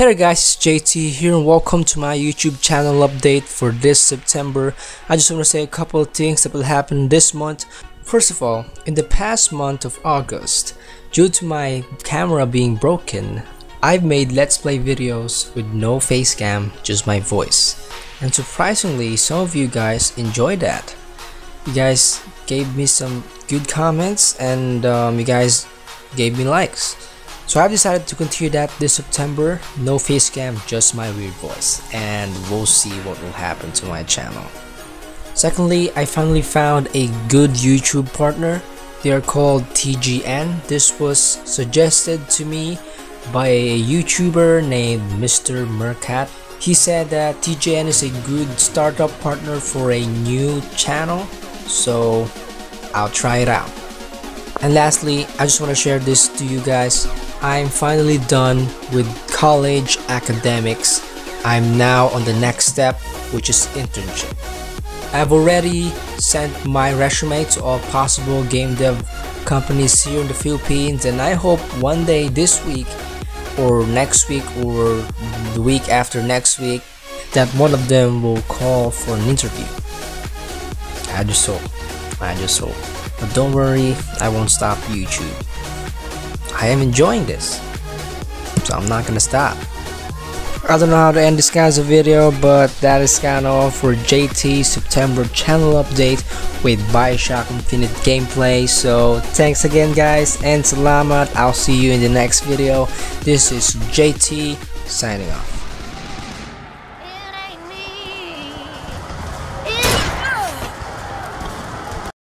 Hey guys, it's Jaytee here and welcome to my YouTube channel update for this September. I just want to say a couple of things that will happen this month. First of all, in the past month of August, due to my camera being broken, I've made let's play videos with no face cam, just my voice. And surprisingly, some of you guys enjoyed that. You guys gave me some good comments and um, you guys gave me likes. So I've decided to continue that this September, no face cam, just my weird voice, and we'll see what will happen to my channel. Secondly, I finally found a good YouTube partner. They are called TGN. This was suggested to me by a YouTuber named Mr. Meerkat. He said that TGN is a good startup partner for a new channel, so I'll try it out. And lastly, I just want to share this to you guys. I'm finally done with college academics. I'm now on the next step, which is internship. I've already sent my resume to all possible game dev companies here in the Philippines and I hope one day this week or next week or the week after next week that one of them will call for an interview. I just hope. I just hope. But don't worry, I won't stop YouTube. I am enjoying this. So I'm not gonna stop. I don't know how to end this kind of video, but that is kind of all for Jaytee September channel update with Bioshock Infinite gameplay. So thanks again guys and salamat. I'll see you in the next video. This is Jaytee signing off.